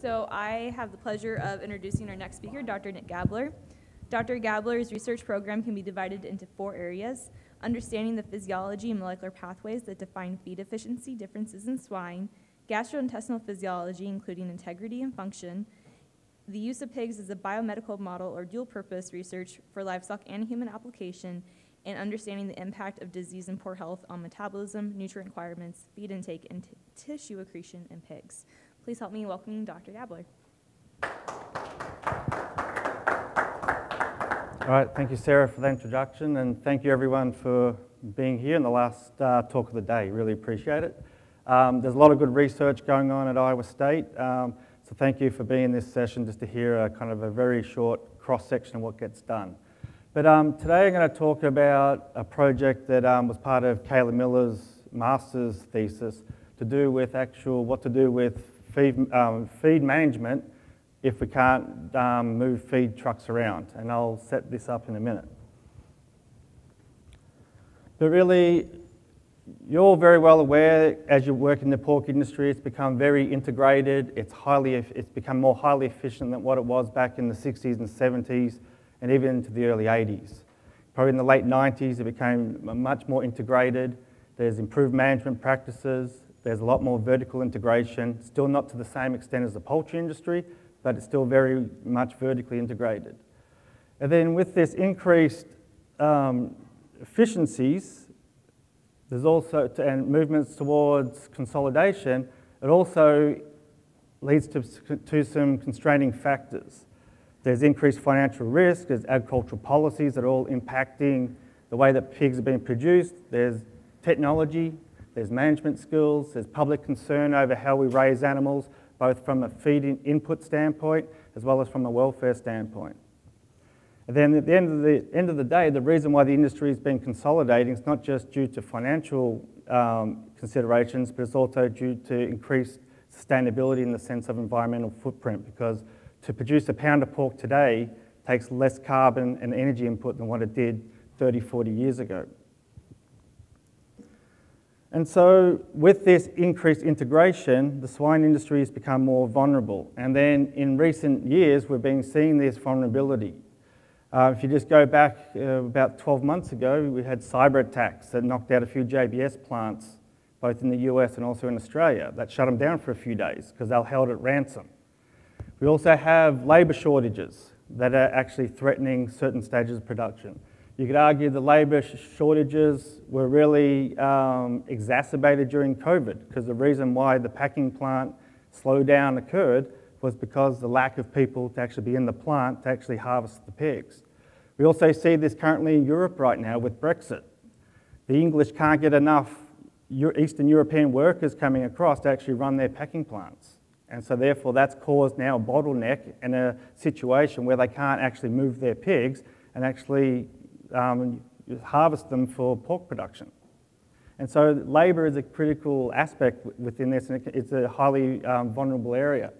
So I have the pleasure of introducing our next speaker, Dr. Nick Gabler. Dr. Gabler's research program can be divided into four areas, understanding the physiology and molecular pathways that define feed efficiency differences in swine, gastrointestinal physiology, including integrity and function, the use of pigs as a biomedical model or dual purpose research for livestock and human application, and understanding the impact of disease and poor health on metabolism, nutrient requirements, feed intake, and tissue accretion in pigs. Please help me in welcoming Dr. Gabler. All right, thank you, Sarah, for the introduction, and thank you, everyone, for being here in the last uh, talk of the day. Really appreciate it. Um, there's a lot of good research going on at Iowa State, um, so thank you for being in this session just to hear a kind of a very short cross-section of what gets done. But um, today I'm going to talk about a project that um, was part of Kayla Miller's master's thesis to do with actual, what to do with feed, um, feed management if we can't um, move feed trucks around. And I'll set this up in a minute. But really, you're very well aware as you work in the pork industry, it's become very integrated. It's, highly, it's become more highly efficient than what it was back in the 60s and 70s and even into the early 80s. Probably in the late 90s, it became much more integrated. There's improved management practices. There's a lot more vertical integration, still not to the same extent as the poultry industry, but it's still very much vertically integrated. And then with this increased um, efficiencies, there's also, and movements towards consolidation, it also leads to, to some constraining factors. There's increased financial risk, there's agricultural policies that are all impacting the way that pigs are being produced, there's technology, there's management skills, there's public concern over how we raise animals, both from a feed input standpoint as well as from a welfare standpoint. And then at the end of the, end of the day, the reason why the industry has been consolidating is not just due to financial um, considerations, but it's also due to increased sustainability in the sense of environmental footprint because to produce a pound of pork today takes less carbon and energy input than what it did 30, 40 years ago. And so with this increased integration, the swine industry has become more vulnerable. And then in recent years, we've been seeing this vulnerability. Uh, if you just go back uh, about 12 months ago, we had cyber attacks that knocked out a few JBS plants, both in the US and also in Australia. That shut them down for a few days because they were held at ransom. We also have labour shortages that are actually threatening certain stages of production. You could argue the labour shortages were really um, exacerbated during COVID because the reason why the packing plant slowdown occurred was because the lack of people to actually be in the plant to actually harvest the pigs. We also see this currently in Europe right now with Brexit. The English can't get enough Eastern European workers coming across to actually run their packing plants. And so therefore that's caused now a bottleneck and a situation where they can't actually move their pigs and actually um, harvest them for pork production. And so labour is a critical aspect within this and it's a highly um, vulnerable area.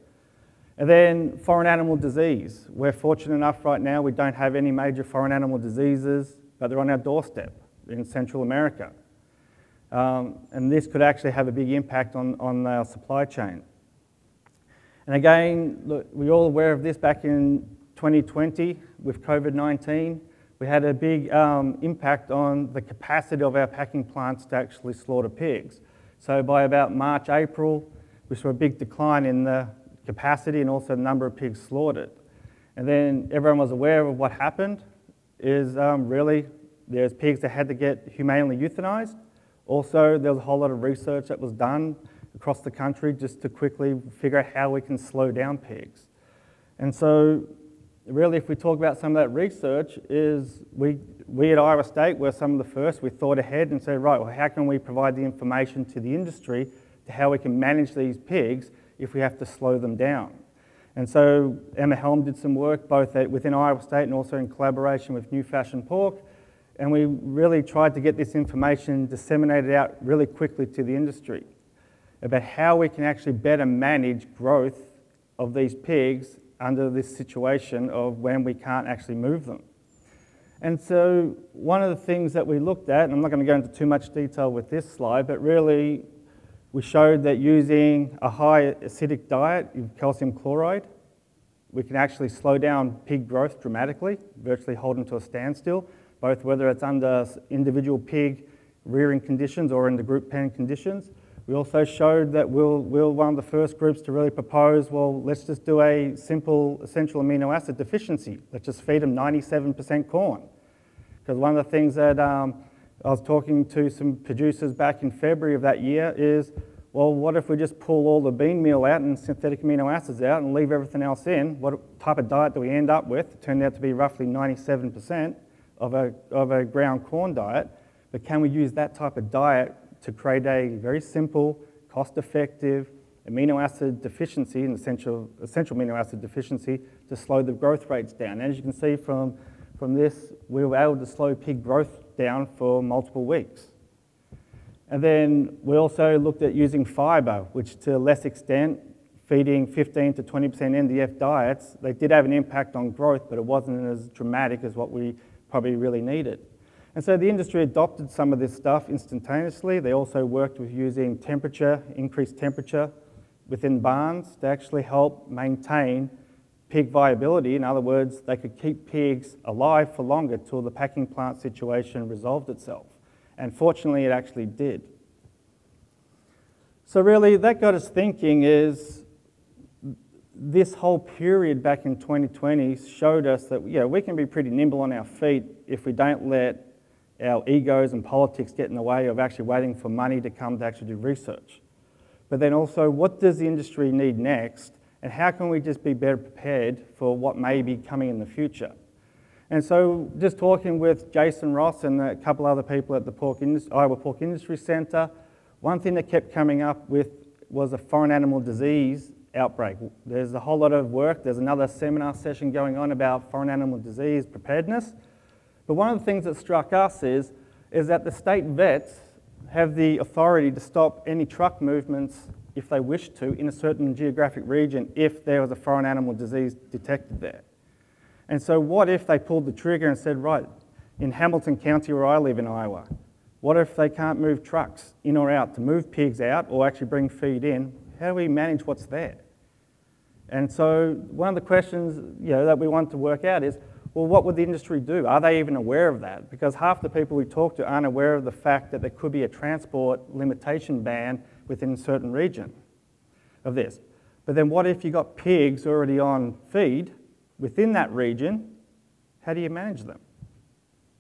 And then foreign animal disease. We're fortunate enough right now we don't have any major foreign animal diseases, but they're on our doorstep in Central America. Um, and this could actually have a big impact on, on our supply chain. And again, look, we're all aware of this back in 2020 with COVID-19. We had a big um, impact on the capacity of our packing plants to actually slaughter pigs. So by about March, April, we saw a big decline in the capacity and also the number of pigs slaughtered. And then everyone was aware of what happened is um, really there's pigs that had to get humanely euthanized. Also, there was a whole lot of research that was done across the country just to quickly figure out how we can slow down pigs. And so really if we talk about some of that research is we, we at Iowa State were some of the first, we thought ahead and said, right, well, how can we provide the information to the industry to how we can manage these pigs if we have to slow them down. And so Emma Helm did some work both within Iowa State and also in collaboration with New Fashion Pork. And we really tried to get this information disseminated out really quickly to the industry about how we can actually better manage growth of these pigs under this situation of when we can't actually move them. And so one of the things that we looked at, and I'm not going to go into too much detail with this slide, but really We showed that using a high acidic diet of calcium chloride, we can actually slow down pig growth dramatically, virtually hold them to a standstill, both whether it's under individual pig rearing conditions or in the group pen conditions. We also showed that we're, we're one of the first groups to really propose, well, let's just do a simple essential amino acid deficiency. Let's just feed them 97% corn. Because one of the things that um, I was talking to some producers back in February of that year is, well, what if we just pull all the bean meal out and synthetic amino acids out and leave everything else in? What type of diet do we end up with? It turned out to be roughly 97% of a, of a ground corn diet. But can we use that type of diet to create a very simple, cost-effective amino acid deficiency, an essential, essential amino acid deficiency, to slow the growth rates down? And As you can see from, from this, we were able to slow pig growth down for multiple weeks. And then we also looked at using fiber, which to a less extent, feeding 15 to 20% NDF diets, they did have an impact on growth, but it wasn't as dramatic as what we probably really needed. And so the industry adopted some of this stuff instantaneously. They also worked with using temperature, increased temperature within barns to actually help maintain pig viability. In other words, they could keep pigs alive for longer till the packing plant situation resolved itself. And fortunately, it actually did. So really, that got us thinking is this whole period back in 2020 showed us that yeah, we can be pretty nimble on our feet if we don't let our egos and politics get in the way of actually waiting for money to come to actually do research. But then also, what does the industry need next, and how can we just be better prepared for what may be coming in the future? And so, just talking with Jason Ross and a couple other people at the pork Iowa Pork Industry Centre, one thing that kept coming up with was a foreign animal disease outbreak. There's a whole lot of work. There's another seminar session going on about foreign animal disease preparedness. But one of the things that struck us is, is that the state vets have the authority to stop any truck movements if they wish to in a certain geographic region if there was a foreign animal disease detected there. And so what if they pulled the trigger and said, right, in Hamilton County where I live in Iowa, what if they can't move trucks in or out to move pigs out or actually bring feed in? How do we manage what's there? And so one of the questions you know, that we want to work out is, well, what would the industry do? Are they even aware of that? Because half the people we talk to aren't aware of the fact that there could be a transport limitation ban within a certain region of this. But then what if you got pigs already on feed within that region? How do you manage them?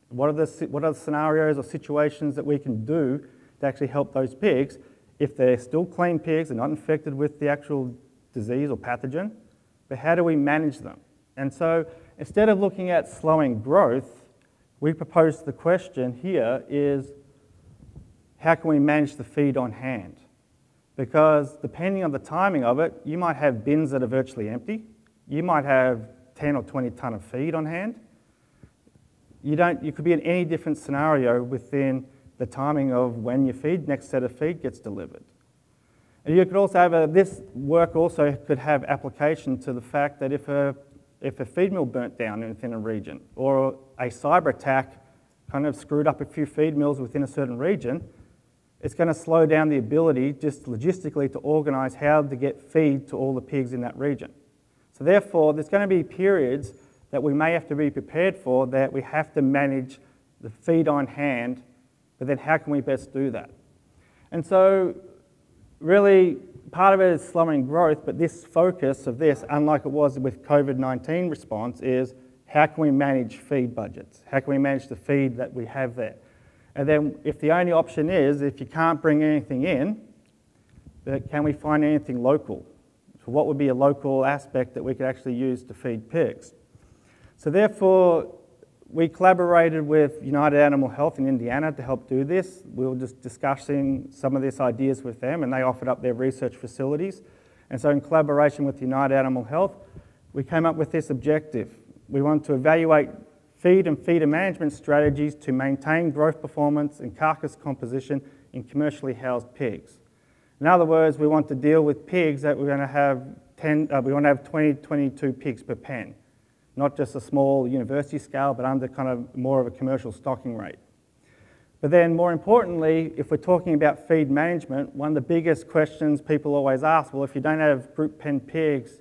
What are, the, what are the scenarios or situations that we can do to actually help those pigs if they're still clean pigs and not infected with the actual disease or pathogen? But how do we manage them? And so Instead of looking at slowing growth, we propose the question here is how can we manage the feed on hand? Because depending on the timing of it, you might have bins that are virtually empty. You might have 10 or 20 tonne of feed on hand. You, don't, you could be in any different scenario within the timing of when your feed, next set of feed gets delivered. And you could also have a, this work also could have application to the fact that if a if a feed mill burnt down within a region or a cyber attack kind of screwed up a few feed mills within a certain region, it's going to slow down the ability just logistically to organise how to get feed to all the pigs in that region. So therefore, there's going to be periods that we may have to be prepared for that we have to manage the feed on hand, but then how can we best do that? And so really part of it is slowing growth, but this focus of this, unlike it was with COVID-19 response, is how can we manage feed budgets? How can we manage the feed that we have there? And then if the only option is, if you can't bring anything in, uh, can we find anything local? So what would be a local aspect that we could actually use to feed pigs? So therefore, we collaborated with United Animal Health in Indiana to help do this. We were just discussing some of these ideas with them, and they offered up their research facilities. And so, in collaboration with United Animal Health, we came up with this objective. We want to evaluate feed and feeder management strategies to maintain growth performance and carcass composition in commercially housed pigs. In other words, we want to deal with pigs that we're going to have 10, uh, we want to have 20, 22 pigs per pen not just a small university scale, but under kind of more of a commercial stocking rate. But then, more importantly, if we're talking about feed management, one of the biggest questions people always ask well, if you don't have group pen pigs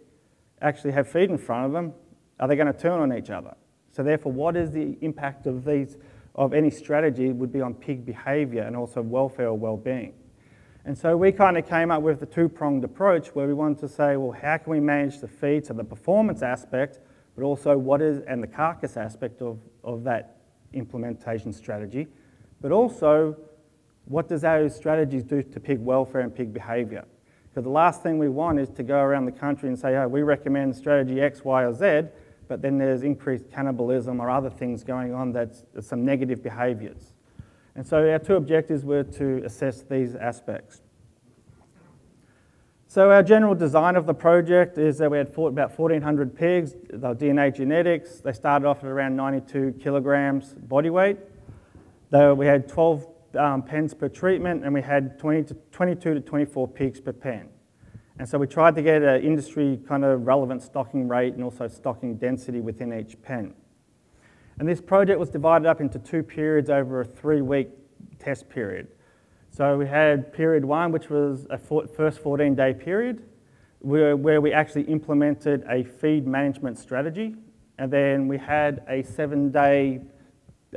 actually have feed in front of them, are they going to turn on each other? So, therefore, what is the impact of these, of any strategy would be on pig behaviour and also welfare or well-being? And so we kind of came up with the two-pronged approach where we wanted to say, well, how can we manage the feed, so the performance aspect, but also what is, and the carcass aspect of, of that implementation strategy, but also what does those strategies do to pig welfare and pig behaviour? Because the last thing we want is to go around the country and say, oh, we recommend strategy X, Y, or Z, but then there's increased cannibalism or other things going on that's some negative behaviours. And so our two objectives were to assess these aspects. So our general design of the project is that we had about 1,400 pigs, were DNA genetics. They started off at around 92 kilograms body weight. Though we had 12 um, pens per treatment and we had 20 to 22 to 24 pigs per pen. And so we tried to get an industry kind of relevant stocking rate and also stocking density within each pen. And this project was divided up into two periods over a three week test period. So we had period one, which was a first 14 day period, where, where we actually implemented a feed management strategy. And then we had a seven day,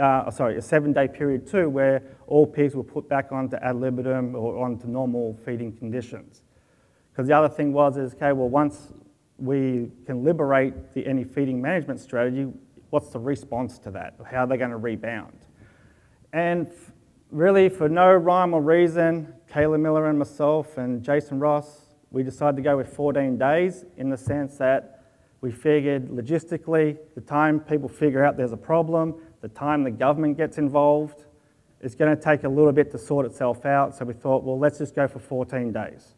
uh, sorry, a seven day period two, where all pigs were put back onto ad libitum or onto normal feeding conditions. Because the other thing was, is okay, well, once we can liberate the, any feeding management strategy, what's the response to that? How are they going to rebound? And really, for no rhyme or reason, Kayla Miller and myself and Jason Ross, we decided to go with 14 days in the sense that we figured logistically, the time people figure out there's a problem, the time the government gets involved, it's going to take a little bit to sort itself out. So we thought, well, let's just go for 14 days.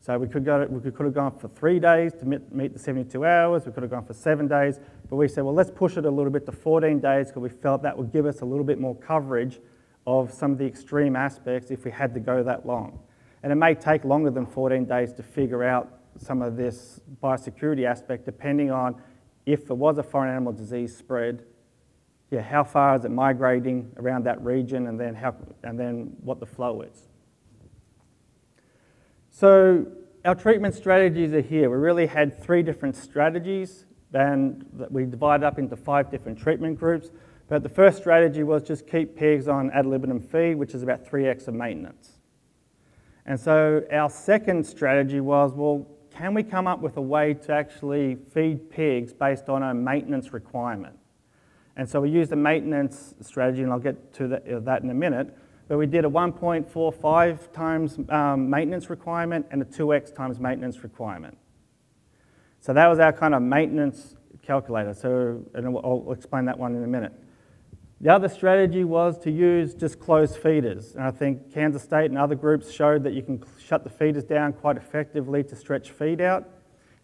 So we could, go, we could have gone for three days to meet the 72 hours, we could have gone for seven days, but we said, well, let's push it a little bit to 14 days because we felt that would give us a little bit more coverage of some of the extreme aspects if we had to go that long. And it may take longer than 14 days to figure out some of this biosecurity aspect, depending on if it was a foreign animal disease spread, yeah, how far is it migrating around that region, and then, how, and then what the flow is. So our treatment strategies are here. We really had three different strategies, and we divided up into five different treatment groups. But the first strategy was just keep pigs on ad libitum feed, which is about 3x of maintenance. And so our second strategy was, well, can we come up with a way to actually feed pigs based on a maintenance requirement? And so we used a maintenance strategy, and I'll get to that in a minute, but we did a 1.45 times um, maintenance requirement and a 2x times maintenance requirement. So that was our kind of maintenance calculator. So I'll explain that one in a minute. The other strategy was to use just closed feeders. And I think Kansas State and other groups showed that you can shut the feeders down quite effectively to stretch feed out.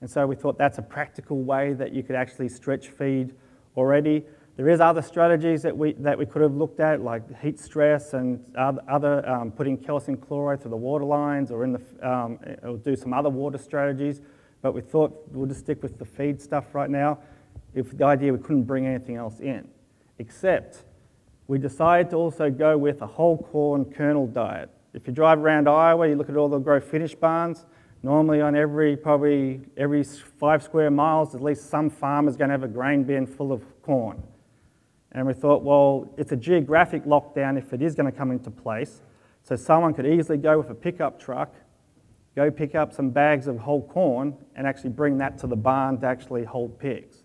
And so we thought that's a practical way that you could actually stretch feed already. There is other strategies that we, that we could have looked at, like heat stress and other, um, putting calcium chloride through the water lines or, in the, um, or do some other water strategies. But we thought we'll just stick with the feed stuff right now. If the idea we couldn't bring anything else in, except we decided to also go with a whole corn kernel diet. If you drive around Iowa, you look at all the grow finish barns, normally on every, probably every five square miles, at least some farm is going to have a grain bin full of corn. And we thought, well, it's a geographic lockdown if it is going to come into place. So someone could easily go with a pickup truck, go pick up some bags of whole corn, and actually bring that to the barn to actually hold pigs.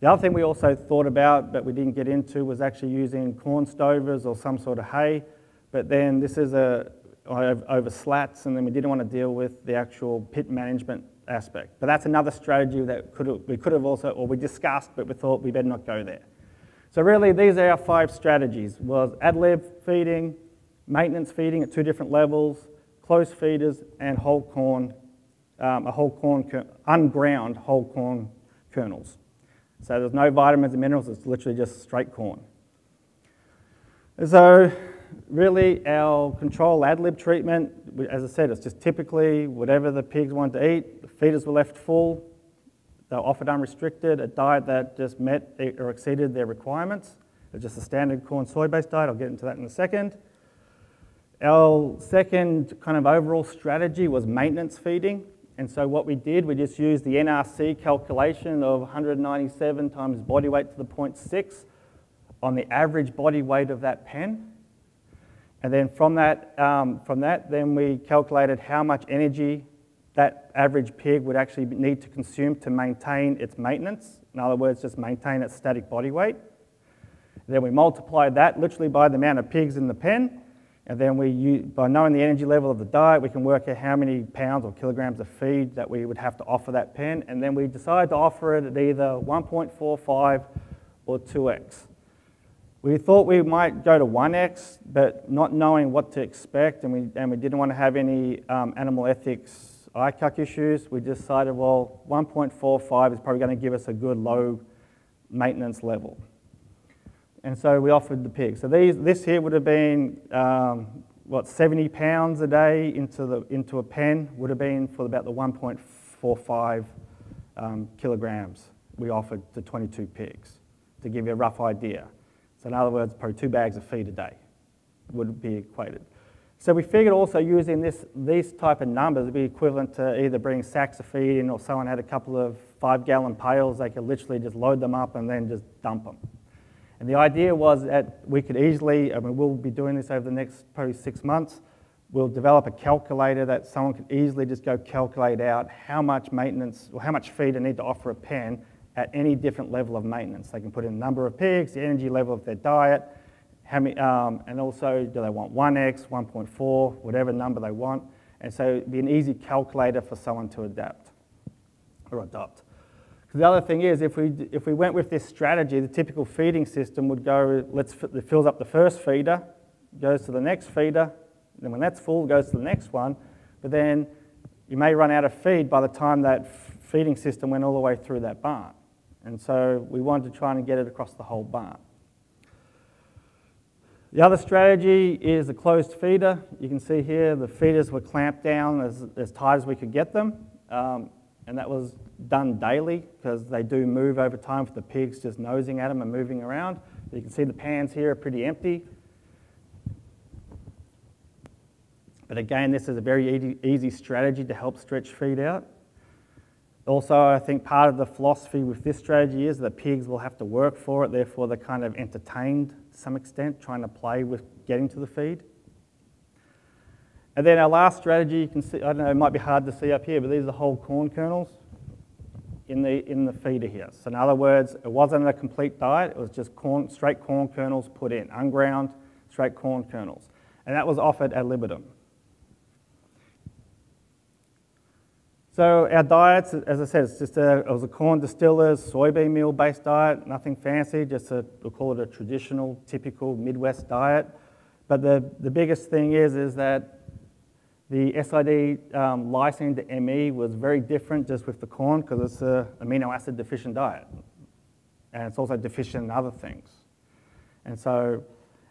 The other thing we also thought about, but we didn't get into, was actually using corn stovers or some sort of hay. But then this is a, over slats, and then we didn't want to deal with the actual pit management aspect. But that's another strategy that could have, we could have also, or we discussed, but we thought we better not go there. So really, these are our five strategies: was ad lib feeding, maintenance feeding at two different levels, close feeders, and whole corn, um, a whole corn, unground whole corn kernels. So there's no vitamins and minerals, it's literally just straight corn. So really our control ad lib treatment, as I said, it's just typically whatever the pigs want to eat, the feeders were left full, they were offered unrestricted, a diet that just met or exceeded their requirements, It's just a standard corn soy-based diet. I'll get into that in a second. Our second kind of overall strategy was maintenance feeding. And so what we did, we just used the NRC calculation of 197 times body weight to the 0.6 on the average body weight of that pen. And then from that, um, from that, then we calculated how much energy that average pig would actually need to consume to maintain its maintenance. In other words, just maintain its static body weight. Then we multiplied that literally by the amount of pigs in the pen. And then we, by knowing the energy level of the diet, we can work out how many pounds or kilograms of feed that we would have to offer that pen. And then we decided to offer it at either 1.45 or 2x. We thought we might go to 1x, but not knowing what to expect, and we, and we didn't want to have any um, animal ethics IACUC issues, we decided, well, 1.45 is probably going to give us a good low maintenance level. And so we offered the pig. So these, this here would have been, um, what, 70 pounds a day into, the, into a pen, would have been for about the 1.45 um, kilograms we offered to 22 pigs, to give you a rough idea. So in other words, probably two bags of feed a day would be equated. So we figured also using this, these type of numbers would be equivalent to either bringing sacks of feed in or someone had a couple of five gallon pails, they could literally just load them up and then just dump them. And the idea was that we could easily, I mean, we'll be doing this over the next probably six months, we'll develop a calculator that someone could easily just go calculate out how much maintenance or how much feed they need to offer a pen at any different level of maintenance. They can put in the number of pigs, the energy level of their diet, many, um, and also do they want 1x, 1.4, whatever number they want. And so it'd be an easy calculator for someone to adapt or adopt. Because the other thing is, if we, if we went with this strategy, the typical feeding system would go, let's, it fills up the first feeder, goes to the next feeder, then when that's full, goes to the next one. But then you may run out of feed by the time that feeding system went all the way through that barn. And so we wanted to try and get it across the whole barn. The other strategy is a closed feeder. You can see here the feeders were clamped down as, as tight as we could get them. Um, and that was done daily because they do move over time for the pigs just nosing at them and moving around. You can see the pans here are pretty empty. But again, this is a very easy, easy strategy to help stretch feed out. Also, I think part of the philosophy with this strategy is that pigs will have to work for it, therefore they're kind of entertained to some extent, trying to play with getting to the feed. And then our last strategy, you can see, I don't know, it might be hard to see up here, but these are the whole corn kernels in the, in the feeder here. So in other words, it wasn't a complete diet, it was just corn, straight corn kernels put in, unground, straight corn kernels. And that was offered ad libitum. So our diets, as I said, it's just a, it was a corn distillers, soybean meal based diet, nothing fancy, just a, we'll call it a traditional, typical Midwest diet. But the, the biggest thing is, is that the SID um, lysine to ME was very different just with the corn because it's an amino acid deficient diet. And it's also deficient in other things. And so,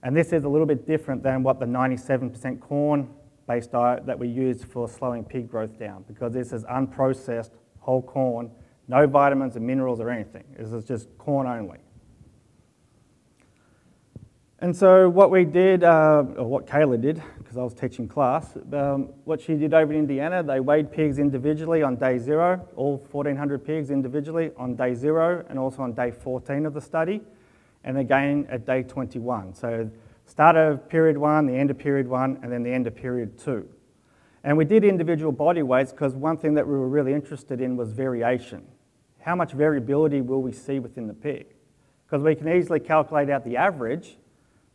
and this is a little bit different than what the 97% corn based diet that we use for slowing pig growth down because this is unprocessed whole corn, no vitamins and minerals or anything. This is just corn only. And so what we did, uh, or what Kayla did, because I was teaching class, um, what she did over in Indiana, they weighed pigs individually on day zero, all 1,400 pigs individually on day zero, and also on day 14 of the study, and again at day 21. So start of period one, the end of period one, and then the end of period two. And we did individual body weights because one thing that we were really interested in was variation. How much variability will we see within the pig? Because we can easily calculate out the average,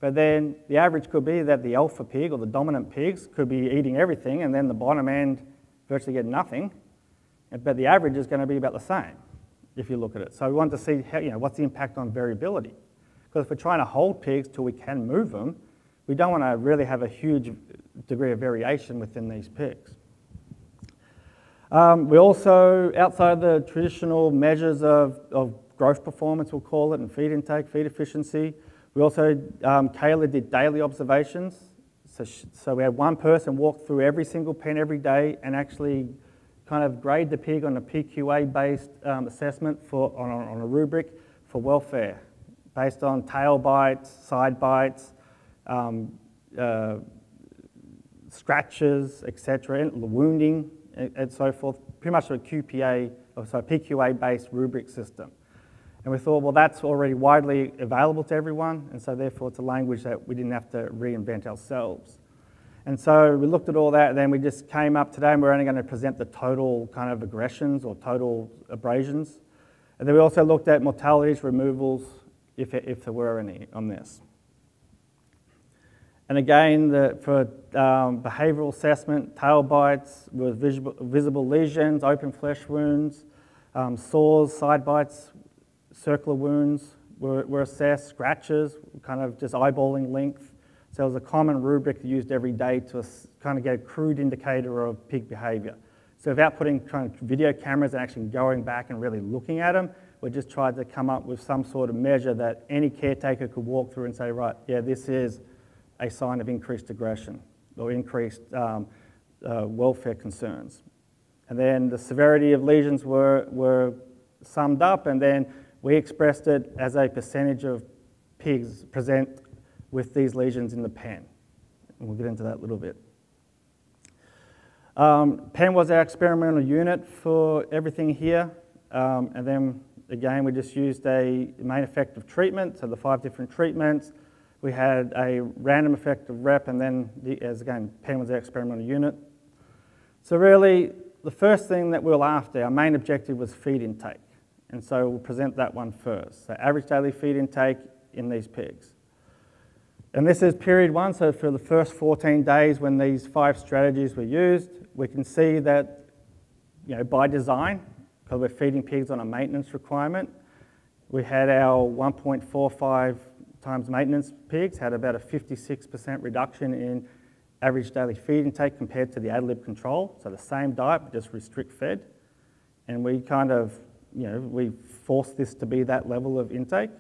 but then the average could be that the alpha pig or the dominant pigs could be eating everything, and then the bottom end virtually get nothing. But the average is going to be about the same if you look at it. So we want to see how, you know, what's the impact on variability. Because if we're trying to hold pigs till we can move them, we don't want to really have a huge degree of variation within these pigs. Um, we also, outside the traditional measures of, of growth performance, we'll call it, and feed intake, feed efficiency, we also, um, Kayla did daily observations. So, so we had one person walk through every single pen every day and actually kind of grade the pig on a PQA-based um, assessment for, on, on a rubric for welfare based on tail bites, side bites, um, uh, scratches, etc., wounding, and so forth. Pretty much a QPA, or sorry, PQA-based rubric system. And we thought, well, that's already widely available to everyone, and so therefore it's a language that we didn't have to reinvent ourselves. And so we looked at all that, and then we just came up today, and we're only going to present the total kind of aggressions or total abrasions. And then we also looked at mortalities, removals, if, if there were any on this. And again, the, for um, behavioural assessment, tail bites with visible, visible lesions, open flesh wounds, um, sores, side bites, circular wounds were, were assessed, scratches, kind of just eyeballing length. So it was a common rubric used every day to kind of get a crude indicator of pig behaviour. So without putting kind of video cameras and actually going back and really looking at them, we just tried to come up with some sort of measure that any caretaker could walk through and say, right, yeah, this is a sign of increased aggression or increased um, uh, welfare concerns. And then the severity of lesions were, were summed up, and then we expressed it as a percentage of pigs present with these lesions in the pen. And we'll get into that a little bit. Um, pen was our experimental unit for everything here. Um, and then again, we just used a main effective treatment, so the five different treatments. We had a random effect of rep, and then, the, as again, pen was our experimental unit. So really, the first thing that we were after, our main objective was feed intake. And so we'll present that one first. So average daily feed intake in these pigs. And this is period one, so for the first 14 days when these five strategies were used, we can see that, you know, by design, because we're feeding pigs on a maintenance requirement, we had our 1.45 times maintenance pigs had about a 56% reduction in average daily feed intake compared to the ad lib control. So the same diet, but just restrict fed. And we kind of you know, we forced this to be that level of intake.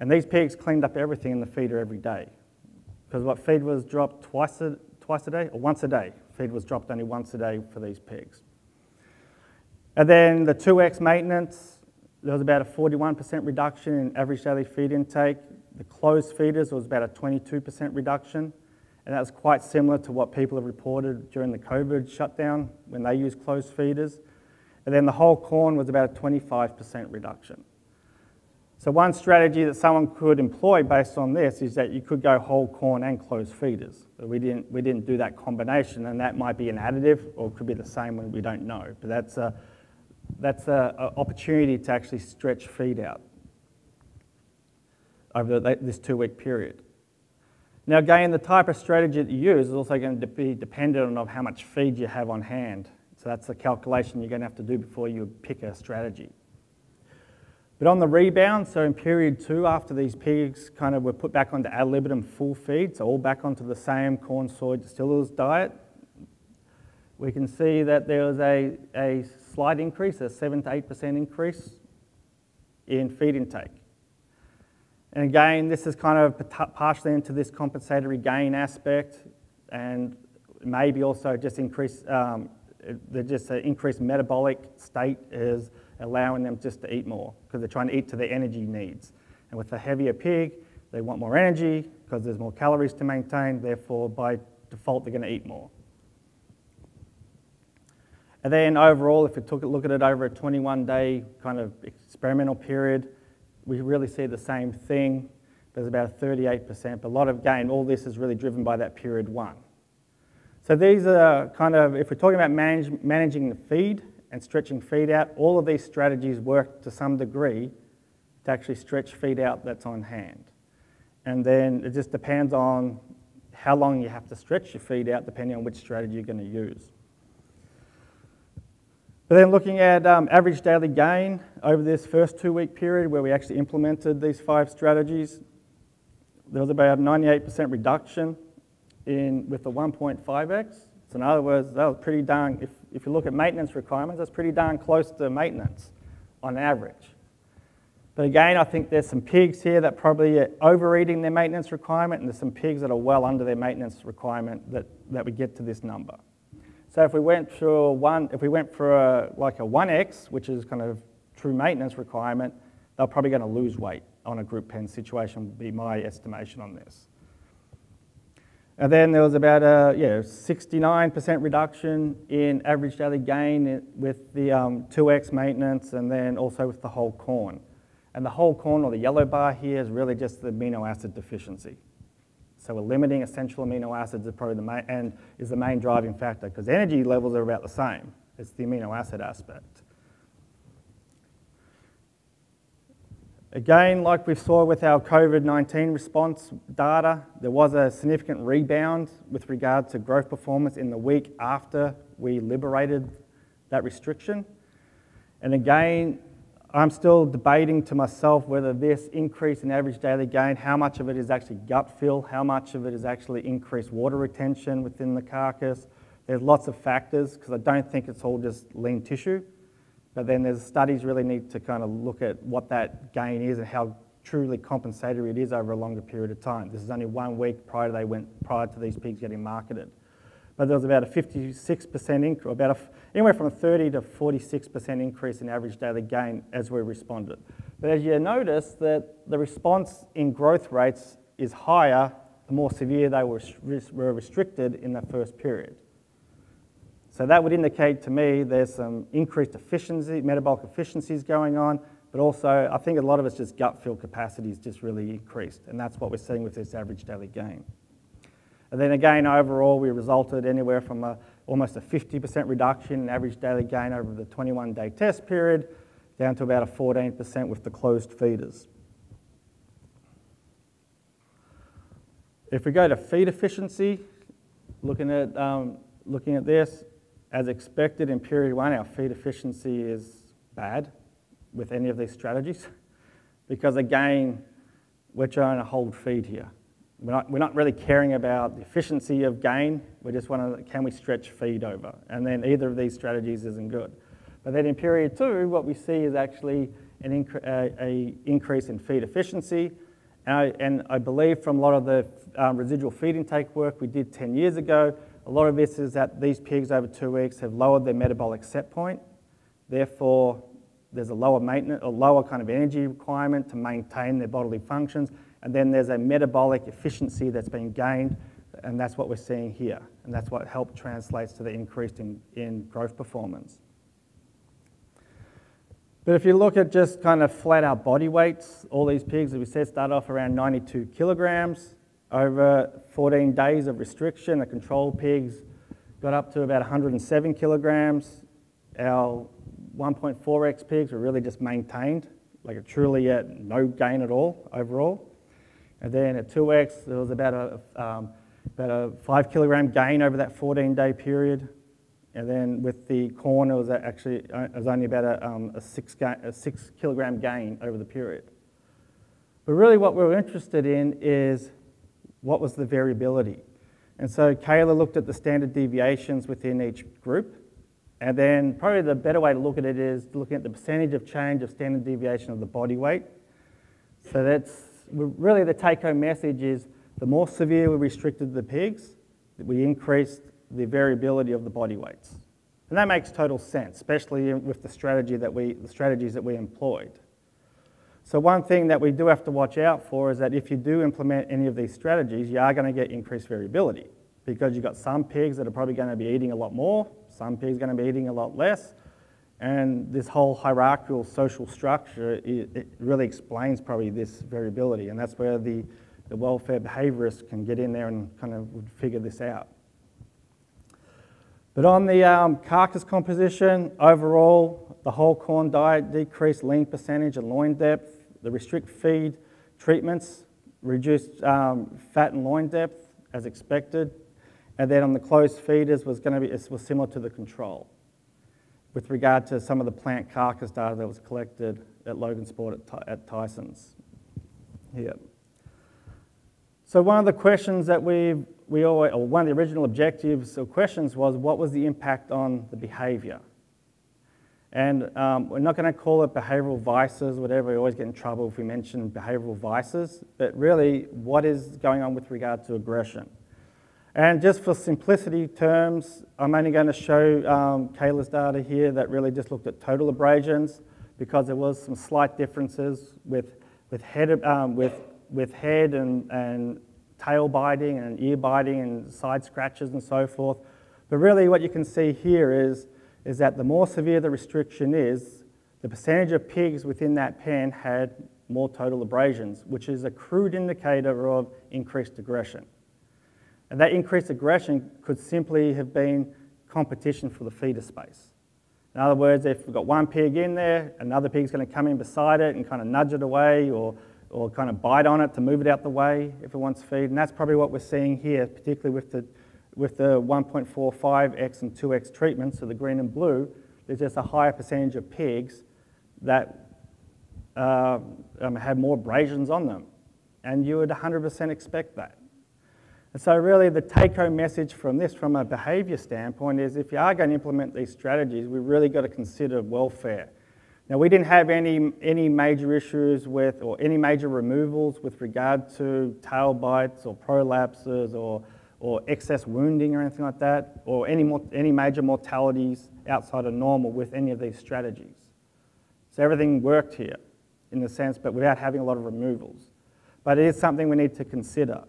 And these pigs cleaned up everything in the feeder every day. Because what feed was dropped twice a, twice a day, or once a day. Feed was dropped only once a day for these pigs. And then the 2x maintenance, there was about a 41% reduction in average daily feed intake. The closed feeders was about a 22% reduction. And that was quite similar to what people have reported during the COVID shutdown when they used closed feeders. And then the whole corn was about a 25% reduction. So one strategy that someone could employ based on this is that you could go whole corn and closed feeders. But we didn't, we didn't do that combination, and that might be an additive or could be the same one, we don't know. But that's a, that's an opportunity to actually stretch feed out over the, this two-week period. Now again, the type of strategy that you use is also going to be dependent on how much feed you have on hand so that's the calculation you're going to have to do before you pick a strategy. But on the rebound, so in period two, after these pigs kind of were put back onto ad libitum full feed, so all back onto the same corn, soy, distillers diet, we can see that there was a, a slight increase, a 7 to 8% increase in feed intake. And again, this is kind of partially into this compensatory gain aspect and maybe also just increase um, the just an increased metabolic state is allowing them just to eat more because they're trying to eat to their energy needs. And with a heavier pig, they want more energy because there's more calories to maintain, therefore by default they're going to eat more. And then overall, if we took a look at it over a 21 day kind of experimental period, we really see the same thing. There's about a 38%, but a lot of gain. All this is really driven by that period one. So these are kind of, if we're talking about manage, managing the feed and stretching feed out, all of these strategies work to some degree to actually stretch feed out that's on hand. And then it just depends on how long you have to stretch your feed out depending on which strategy you're going to use. But then looking at um, average daily gain over this first two week period where we actually implemented these five strategies, there was about a 98% reduction in, with the 1.5x. So in other words, that was pretty darn, if, if you look at maintenance requirements, that's pretty darn close to maintenance on average. But again, I think there's some pigs here that probably are overeating their maintenance requirement, and there's some pigs that are well under their maintenance requirement that, that we get to this number. So if we went for one, if we went for a, like a 1x, which is kind of true maintenance requirement, they're probably going to lose weight on a group pen situation would be my estimation on this. And then there was about a yeah, 69% reduction in average daily gain with the um, 2x maintenance and then also with the whole corn. And the whole corn or the yellow bar here is really just the amino acid deficiency. So we're limiting essential amino acids is probably the main, and is the main driving factor because energy levels are about the same. It's the amino acid aspect. Again, like we saw with our COVID-19 response data, there was a significant rebound with regard to growth performance in the week after we liberated that restriction. And again, I'm still debating to myself whether this increase in average daily gain, how much of it is actually gut fill, how much of it is actually increased water retention within the carcass. There's lots of factors because I don't think it's all just lean tissue. But then there's studies really need to kind of look at what that gain is and how truly compensatory it is over a longer period of time. This is only one week prior to they went prior to these pigs getting marketed. But there was about a 56% increase, about a, anywhere from a 30 to 46% increase in average daily gain as we responded. But as you notice that the response in growth rates is higher the more severe they were, were restricted in that first period. So that would indicate to me there's some increased efficiency, metabolic efficiencies going on, but also I think a lot of it's just gut fill capacity is just really increased, and that's what we're seeing with this average daily gain. And then again, overall, we resulted anywhere from a, almost a 50% reduction in average daily gain over the 21-day test period, down to about a 14% with the closed feeders. If we go to feed efficiency, looking at, um, looking at this, as expected in period one, our feed efficiency is bad with any of these strategies because, again, we're trying to hold feed here. We're not, we're not really caring about the efficiency of gain. We just want to, can we stretch feed over? And then either of these strategies isn't good. But then in period two, what we see is actually an uh, a increase in feed efficiency. And I, and I, believe from a lot of the um, residual feed intake work we did 10 years ago, a lot of this is that these pigs over two weeks have lowered their metabolic set point. Therefore, there's a lower maintenance, a lower kind of energy requirement to maintain their bodily functions. And then there's a metabolic efficiency that's been gained, and that's what we're seeing here. And that's what helped translates to the increase in, in growth performance. But if you look at just kind of flat out body weights, all these pigs, as we said, start off around 92 kilograms. Over 14 days of restriction, the control pigs got up to about 107 kilograms. Our 1.4x pigs were really just maintained, like a truly at no gain at all overall. And then at 2x, there was about a, um, about a five kilogram gain over that 14 day period. And then with the corn, it was actually it was only about a, um, a, six, a six kilogram gain over the period. But really, what we we're interested in is what was the variability? And so Kayla looked at the standard deviations within each group. And then probably the better way to look at it is looking at the percentage of change of standard deviation of the body weight. So that's really the take home message is the more severe we restricted the pigs, we increased the variability of the body weights. And that makes total sense, especially with the strategy that we, the strategies that we employed. So one thing that we do have to watch out for is that if you do implement any of these strategies, you are going to get increased variability because you've got some pigs that are probably going to be eating a lot more, some pigs going to be eating a lot less, and this whole hierarchical social structure, it, it really explains probably this variability, and that's where the, the welfare behaviorists can get in there and kind of figure this out. But on the um, carcass composition, overall, the whole corn diet decreased lean percentage and loin depth, the restrict feed treatments reduced um, fat and loin depth as expected. And then on the closed feeders was going to be was similar to the control with regard to some of the plant carcass data that was collected at Logansport at, at Tyson's. Here. So one of the questions that we we always, or one of the original objectives or questions was what was the impact on the behaviour? And um, we're not going to call it behavioural vices, whatever. We always get in trouble if we mention behavioural vices. But really, what is going on with regard to aggression? And just for simplicity terms, I'm only going to show um, Kayla's data here that really just looked at total abrasions because there was some slight differences with with head, um, with, with head and, and tail biting and ear biting and side scratches and so forth. But really what you can see here is, is that the more severe the restriction is, the percentage of pigs within that pen had more total abrasions, which is a crude indicator of increased aggression. And that increased aggression could simply have been competition for the feeder space. In other words, if we've got one pig in there, another pig's going to come in beside it and kind of nudge it away or, or kind of bite on it to move it out the way if it wants feed. And that's probably what we're seeing here, particularly with the, with the 1.45x and 2x treatments, so the green and blue. There's just a higher percentage of pigs that uh, um, have more abrasions on them. And you would 100% expect that. And so really the take-home message from this, from a behaviour standpoint, is if you are going to implement these strategies, we've really got to consider welfare. Now we didn't have any, any major issues with, or any major removals with regard to tail bites or prolapses or, or excess wounding or anything like that, or any, any major mortalities outside of normal with any of these strategies. So everything worked here in the sense, but without having a lot of removals. But it is something we need to consider.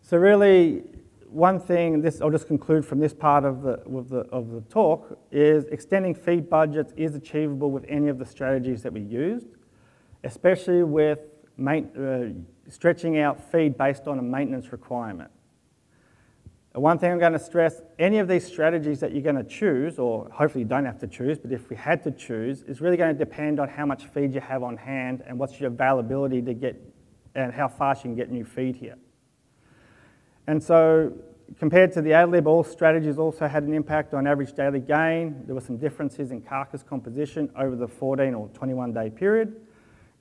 So really, one thing, this, I'll just conclude from this part of the, of, the, of the talk, is extending feed budgets is achievable with any of the strategies that we used, especially with main, uh, stretching out feed based on a maintenance requirement. One thing I'm going to stress, any of these strategies that you're going to choose, or hopefully you don't have to choose, but if we had to choose, is really going to depend on how much feed you have on hand and what's your availability to get, and how fast you can get new feed here. And so compared to the ad-lib, all strategies also had an impact on average daily gain. There were some differences in carcass composition over the 14 or 21 day period.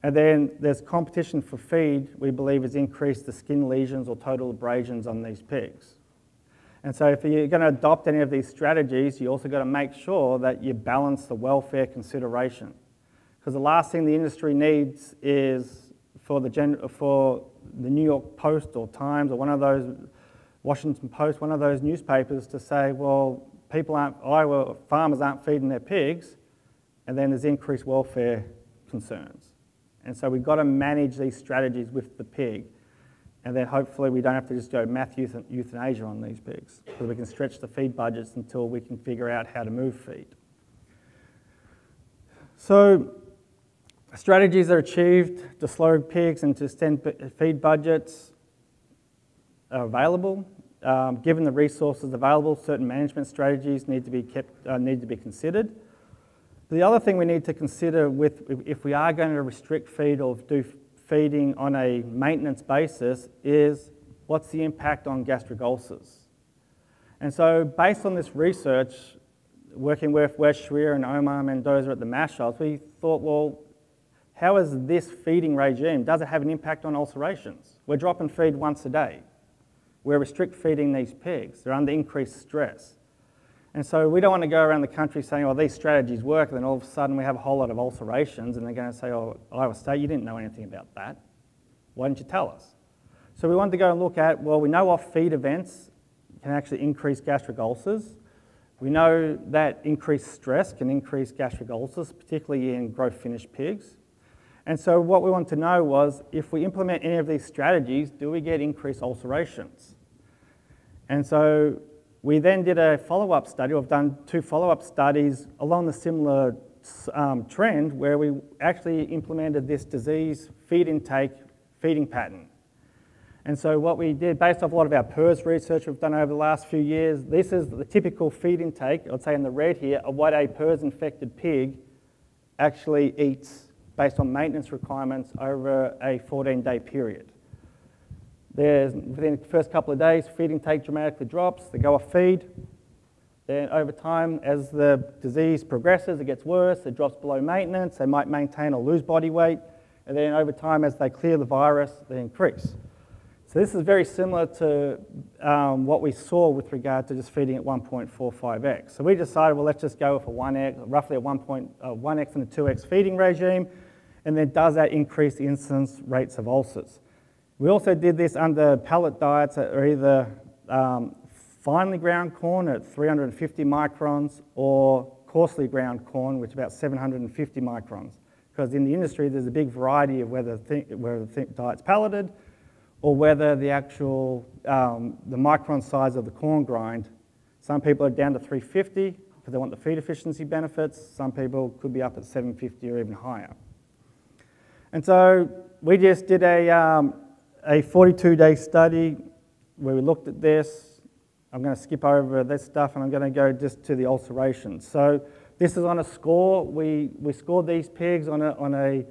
And then there's competition for feed, we believe has increased the skin lesions or total abrasions on these pigs. And so if you're going to adopt any of these strategies, you also got to make sure that you balance the welfare consideration. Because the last thing the industry needs is for the, gen- for the New York Post or Times or one of those Washington Post, one of those newspapers to say, well, people aren't, Iowa farmers aren't feeding their pigs, and then there's increased welfare concerns. And so we've got to manage these strategies with the pig, and then hopefully we don't have to just go math euthanasia on these pigs, because we can stretch the feed budgets until we can figure out how to move feed. So strategies are achieved to slow pigs and to extend feed budgets are available. Um, given the resources available, certain management strategies need to be, kept, uh, need to be considered. The other thing we need to consider with, if we are going to restrict feed or do feeding on a maintenance basis is what's the impact on gastric ulcers? And so based on this research, working with Wes Schweer and Omar Mendoza at the Maschhoffs, we thought, well, how is this feeding regime, does it have an impact on ulcerations? We're dropping feed once a day. We're restrict feeding these pigs. They're under increased stress. And so we don't want to go around the country saying, well, these strategies work, and then all of a sudden we have a whole lot of ulcerations, and they're going to say, oh, Iowa State, you didn't know anything about that. Why didn't you tell us? So we wanted to go and look at, well, we know off-feed events can actually increase gastric ulcers. We know that increased stress can increase gastric ulcers, particularly in growth finished pigs. And so what we wanted to know was, if we implement any of these strategies, do we get increased ulcerations? And so we then did a follow-up study. We've done two follow-up studies along the similar um, trend where we actually implemented this disease feed intake feeding pattern. And so what we did, based off a lot of our PRRS research we've done over the last few years, this is the typical feed intake, I'd say in the red here, of what a PRRS infected pig actually eats based on maintenance requirements over a 14-day period. There's, within the first couple of days, feed intake dramatically drops, they go off feed. Then over time, as the disease progresses, it gets worse, it drops below maintenance, they might maintain or lose body weight, and then over time, as they clear the virus, they increase. So this is very similar to um, what we saw with regard to just feeding at 1.45x. So we decided, well, let's just go a 1x, roughly a 1. uh, 1x and a 2x feeding regime, and then does that increase the incidence rates of ulcers? We also did this under pellet diets that are either um, finely ground corn at 350 microns or coarsely ground corn, which is about 750 microns. Because in the industry, there's a big variety of whether, th- whether the diet's pelleted or whether the actual, um, the micron size of the corn grind. Some people are down to 350 because they want the feed efficiency benefits. Some people could be up at 750 or even higher. And so we just did a, um, a 42 day study where we looked at this. I'm going to skip over this stuff and I'm going to go just to the ulcerations. So this is on a score. We, we scored these pigs on a, on a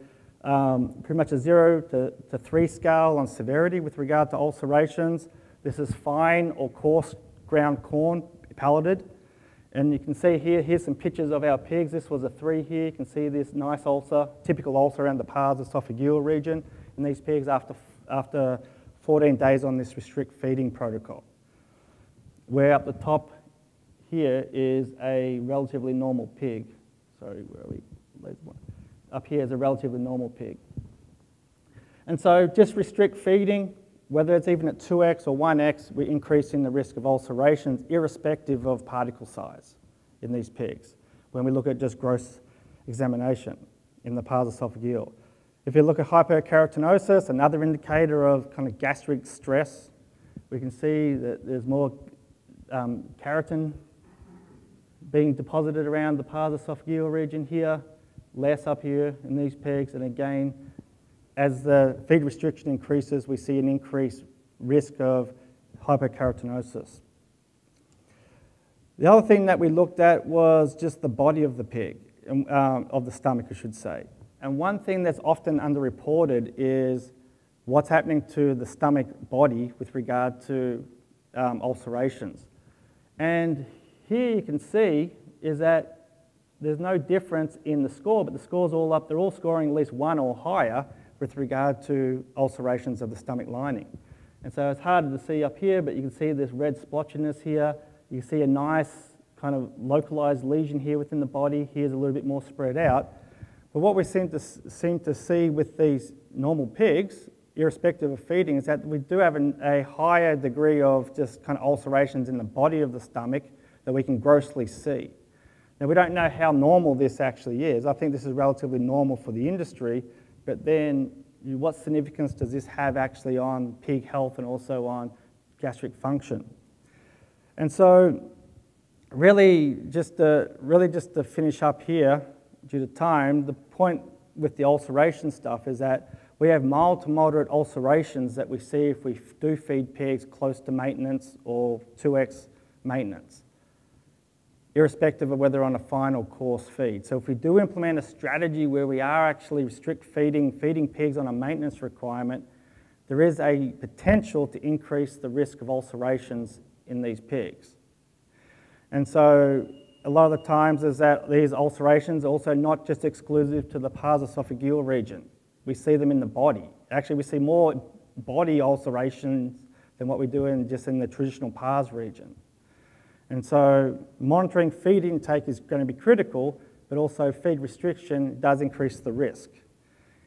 um, pretty much a zero to, to three scale on severity with regard to ulcerations. This is fine or coarse ground corn pelleted. And you can see here, here's some pictures of our pigs. This was a three here. You can see this nice ulcer, typical ulcer around the pars esophageal region in these pigs after, after 14 days on this restrict feeding protocol. Where up the top here is a relatively normal pig. Sorry, where are we? Up here is a relatively normal pig. And so just restrict feeding, whether it's even at 2x or 1x, we're increasing the risk of ulcerations irrespective of particle size in these pigs when we look at just gross examination in the pars esophageal. If you look at hyperkeratinosis, another indicator of kind of gastric stress, we can see that there's more um, keratin being deposited around the pars esophageal region here, less up here in these pigs, and again, as the feed restriction increases, we see an increased risk of hyperkeratinosis. The other thing that we looked at was just the body of the pig, um, of the stomach, I should say. And one thing that's often underreported is what's happening to the stomach body with regard to um, ulcerations. And here you can see is that there's no difference in the score, but the score's all up. They're all scoring at least one or higher with regard to ulcerations of the stomach lining. And so it's harder to see up here, but you can see this red splotchiness here. You see a nice kind of localized lesion here within the body. Here's a little bit more spread out. But what we seem to, seem to see with these normal pigs, irrespective of feeding, is that we do have an, a higher degree of just kind of ulcerations in the body of the stomach that we can grossly see. Now, we don't know how normal this actually is. I think this is relatively normal for the industry, but then what significance does this have actually on pig health and also on gastric function? And so, really, just to, really just to finish up here, due to time, the point with the ulceration stuff is that we have mild to moderate ulcerations that we see if we do feed pigs close to maintenance or 2x maintenance, irrespective of whether on a fine or coarse feed. So if we do implement a strategy where we are actually restrict feeding, feeding pigs on a maintenance requirement, there is a potential to increase the risk of ulcerations in these pigs. And so a lot of the times is that these ulcerations are also not just exclusive to the pars esophageal region. We see them in the body. Actually, we see more body ulcerations than what we do in just in the traditional pars region. And so monitoring feed intake is going to be critical, but also feed restriction does increase the risk.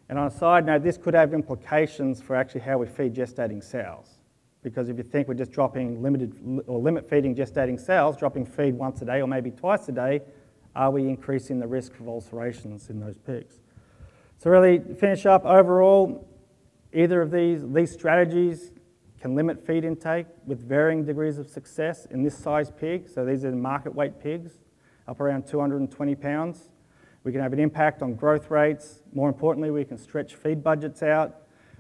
And on a side note, this could have implications for actually how we feed gestating sows because if you think we're just dropping limited or limit feeding gestating sows, dropping feed once a day or maybe twice a day, are we increasing the risk of ulcerations in those pigs? So really, finish up overall, either of these, these strategies can limit feed intake with varying degrees of success in this size pig. So these are market weight pigs, up around 220 pounds. We can have an impact on growth rates. More importantly, we can stretch feed budgets out.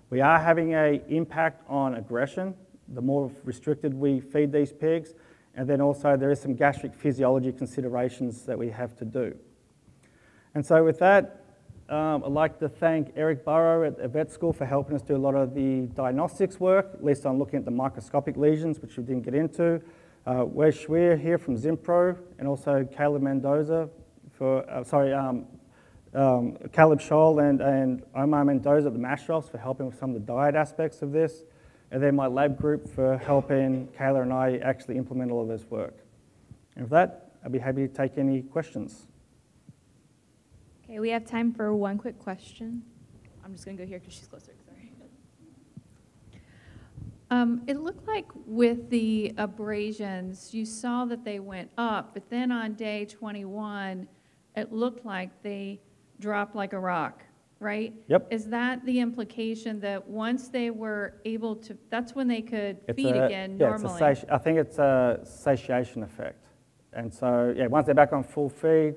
We are having an impact on aggression the more restricted we feed these pigs. And then also there is some gastric physiology considerations that we have to do. And so with that, um, I'd like to thank Eric Burrough at the vet school for helping us do a lot of the diagnostics work, at least on looking at the microscopic lesions, which we didn't get into. Uh, Wes Schweer here from Zinpro, and also Caleb Mendoza for, uh, sorry, um, um, Caleb Shull and, and Omar Mendoza at the Maschhoffs for helping with some of the diet aspects of this and then my lab group for helping Kayla and I actually implement all of this work. And with that, I'd be happy to take any questions. Okay, we have time for one quick question. I'm just going to go here because she's closer. Sorry. Um, it looked like with the abrasions, you saw that they went up, but then on day 21, it looked like they dropped like a rock, right? Yep. Is that the implication that once they were able to, that's when they could It's feed a- again yeah, it's a normally? sati- I think it's a satiation effect. And so, yeah, once they're back on full feed,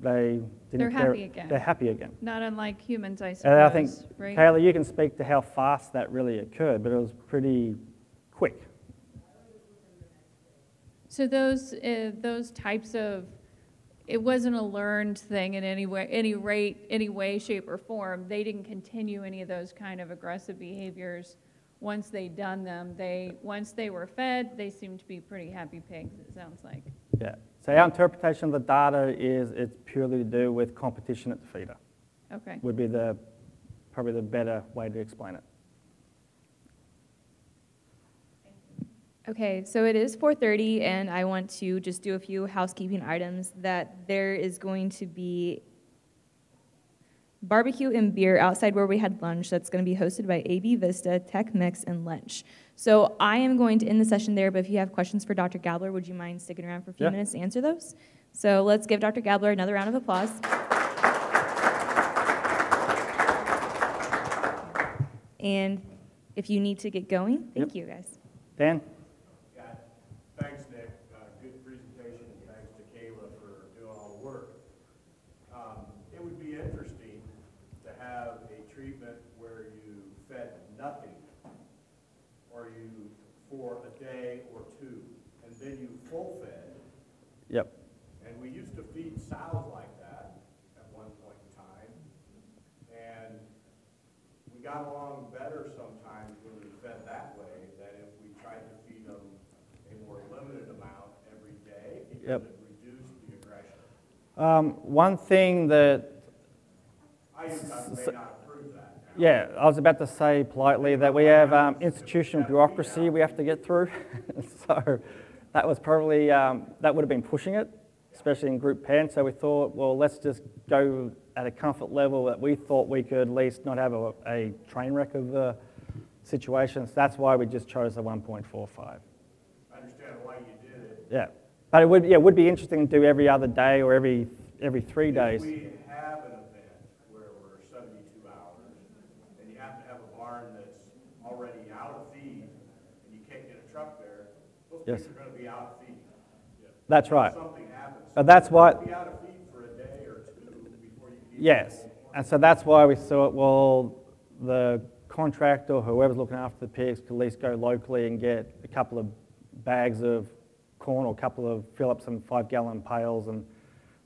they didn't They're happy again. They're happy again. Not unlike humans, I And I think, suppose, right? Taylor, you can speak to how fast that really occurred, but it was pretty quick. So those, uh, those types of, it wasn't a learned thing in any way, any rate, any way, shape, or form. They didn't continue any of those kind of aggressive behaviors once they'd done them. They, once they were fed, they seemed to be pretty happy pigs, it sounds like. Yeah. So our interpretation of the data is it's purely to do with competition at the feeder, Okay. would be the, probably the better way to explain it. Okay, so it is 4:30, and I want to just do a few housekeeping items. That there is going to be barbecue and beer outside where we had lunch. That's going to be hosted by AB Vista, Tech Mix, and Lynch. So I am going to end the session there. But if you have questions for Dr. Gabler, would you mind sticking around for a few Yeah. minutes to answer those? So let's give Dr. Gabler another round of applause. And if you need to get going, thank Yep. you guys. Dan? Yeah, thanks, Nick. Uh, Good presentation, and thanks to Kayla for doing all the work. Um, It would be interesting to have a treatment where you fed nothing, or you, for a day or two, and then you full fed. Yep. And we used to feed sows like that at one point in time. And we got along better sometimes when we fed that way than if we tried to feed them a more limited amount every day because Yep. it reduced the aggression. Um, one thing that I may not approve that. Yeah, I was about to say politely that we have um, institutional bureaucracy we have to get through. so that was probably, um, that would have been pushing it, especially in group pen. So we thought, well, let's just go at a comfort level that we thought we could at least not have a, a train wreck of uh, the situation. So that's why we just chose the 1.45. I understand why you did it. Yeah. But it would, yeah, it would be interesting to do every other day or every, every three days. If we have an event where we're seventy-two hours, and you have to have a barn that's already out of feed, and you can't get a truck there, those Yes. are gonna be out of feed. That's right. Something happens. But that's why, Be out of feed for a day or two before you can. Yes, and so that's why we thought, well, the contractor whoever's looking after the pigs could at least go locally and get a couple of bags of corn or a couple of, fill up some five gallon pails and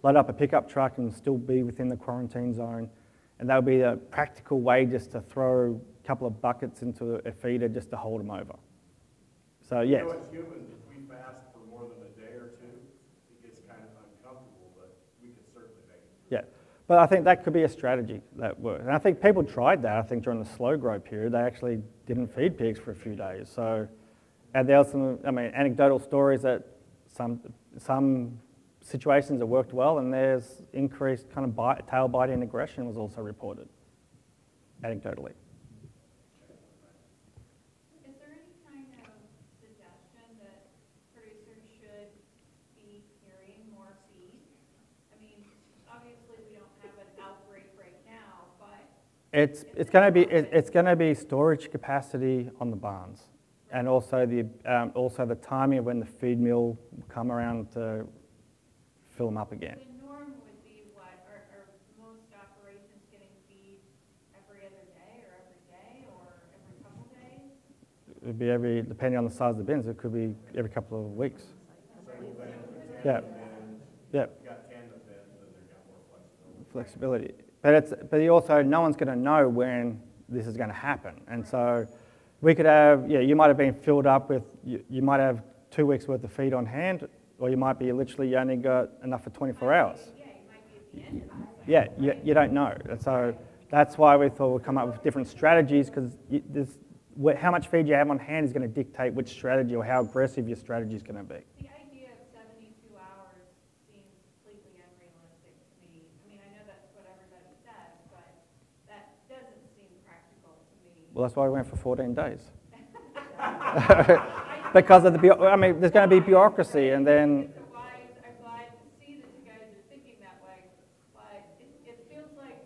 load up a pickup truck and still be within the quarantine zone. And that would be a practical way just to throw a couple of buckets into a feeder just to hold them over. So, You yes, know, as humans, if we fast for more than a day or two, it gets kind of uncomfortable, but we can certainly make it. yeah. But I think that could be a strategy that worked. And I think people tried that, I think, during the slow grow period. They actually didn't feed pigs for a few days. So, and there are some, I mean, anecdotal stories that some, some situations it worked well, and there's increased kind of bite, tail biting aggression was also reported, anecdotally. Is there any kind of suggestion that producers should be carrying more feed? I mean, obviously, we don't have an outbreak right now, but It's, it's going to be it, it's going to be storage capacity on the barns, and also the um, also the timing of when the feed mill will come around to fill them up again. the norm would be what, are, are most operations getting feed every other day, or every day, or every couple days? It would be every depending on the size of the bins. It could be every couple of weeks. Yeah, yeah, If you got tandem beds, they've got flexibility. But it's but also no one's going to know when this is going to happen, and so we could have yeah you might have been filled up with you, you might have two weeks worth of feed on hand, or you might be literally you only got enough for 24 hours. Yeah, you, you don't know. And so that's why we thought we'd come up with different strategies because how much feed you have on hand is going to dictate which strategy or how aggressive your strategy is going to be. The idea of seventy-two hours seems completely unrealistic to me. I mean, I know that's what everybody says, but that doesn't seem practical to me. Well, that's why we went for 14 days. because of the, I mean, there's going to be bureaucracy and then, It's a wise, I'm glad to see that you guys are thinking that way, but it, it feels like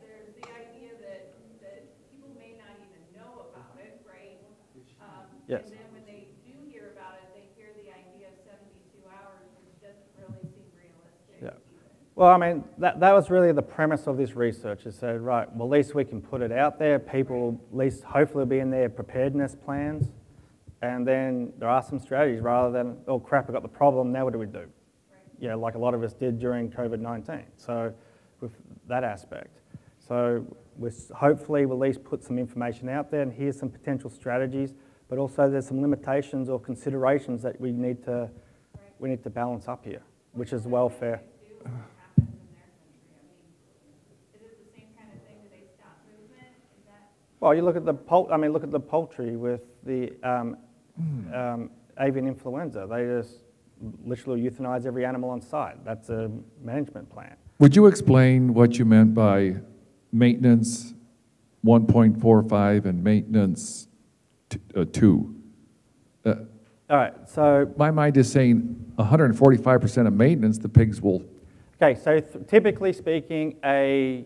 Yes. And then when they do hear about it, they hear the idea of seventy-two hours, which doesn't really seem realistic Yeah. either. Well, I mean, that, that was really the premise of this research is said, right, well, at least we can put it out there. People will at least hopefully be in their preparedness plans. And then there are some strategies rather than, oh crap, I got the problem, now what do we do? Yeah, like a lot of us did during COVID 19. So, with that aspect. So, we're, hopefully we'll at least put some information out there and here's some potential strategies, but also there's some limitations or considerations that we need to, we need to balance up here, which is welfare. Well, you look at the pol- I mean, look at the poultry with the um, um, avian influenza. They just literally euthanize every animal on site. That's a management plan. Would you explain what you meant by maintenance 1.45 and maintenance t- uh, 2? Uh, All right. So, My mind is saying 145% of maintenance, the pigs will, okay. So, th- typically speaking, a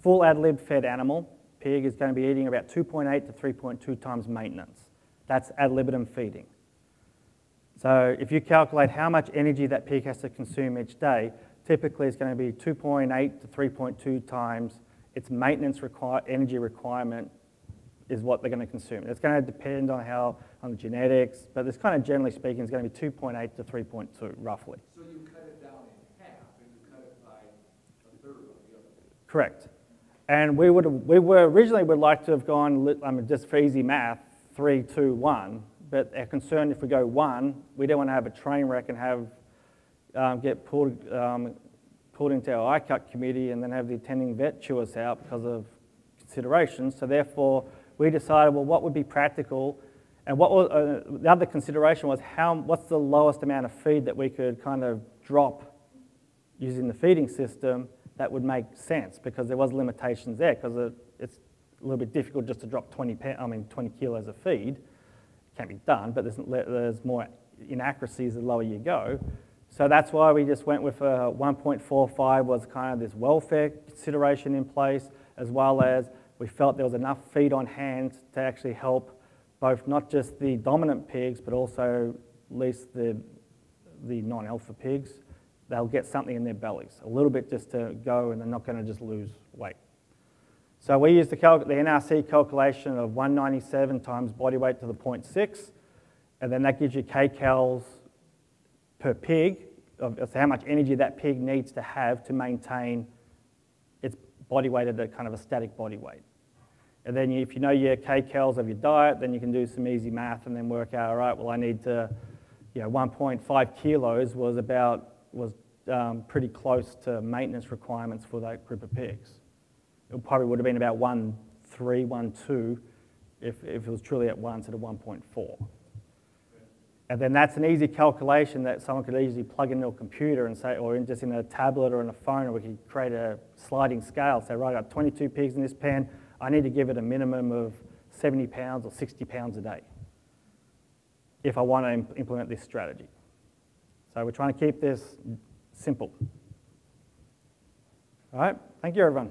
full ad lib fed animal pig is going to be eating about 2.8 to 3.2 times maintenance. That's ad libitum feeding. So, if you calculate how much energy that pig has to consume each day, typically it's going to be 2.8 to 3.2 times its maintenance require, energy requirement is what they're going to consume. It's going to depend on how on the genetics, but it's kind of generally speaking, it's going to be 2.8 to 3.2 roughly. So you cut it down in half and you cut it by a third of the other. Correct. And we would we were originally would like to have gone I mean just for easy math three two one, but our concern if we go one, we don't want to have a train wreck and have um, get pulled um, pulled into our IACUC committee and then have the attending vet chew us out because of considerations. So therefore, we decided well what would be practical. And what was, uh, the other consideration was how, what's the lowest amount of feed that we could kind of drop using the feeding system that would make sense because there was limitations there because it, it's a little bit difficult just to drop 20, pa- I mean, 20 kilos of feed. It can't be done, but there's, there's more inaccuracies the lower you go. So that's why we just went with uh, a 1.45 was kind of this welfare consideration in place, as well as we felt there was enough feed on hand to actually help both not just the dominant pigs, but also at least the the non-alpha pigs, they'll get something in their bellies, a little bit just to go, and they're not going to just lose weight. So we use the, the NRC calculation of 197 times body weight to the 0.6, and then that gives you kcals per pig, of how much energy that pig needs to have to maintain its body weight at a kind of a static body weight. And then if you know your kcals of your diet, then you can do some easy math and then work out, all right, well, I need to, you know, 1.5 kilos was about, was um, pretty close to maintenance requirements for that group of pigs. It probably would have been about 1.3, 1.2 if, if it was truly at 1 instead of 1.4. And then that's an easy calculation that someone could easily plug into a computer and say, or in, just in a tablet or in a phone, or we could create a sliding scale. Say, right, I've got 22 pigs in this pen. I need to give it a minimum of 70 pounds or 60 pounds a day if I want to im- implement this strategy. So we're trying to keep this simple. All right, thank you, everyone.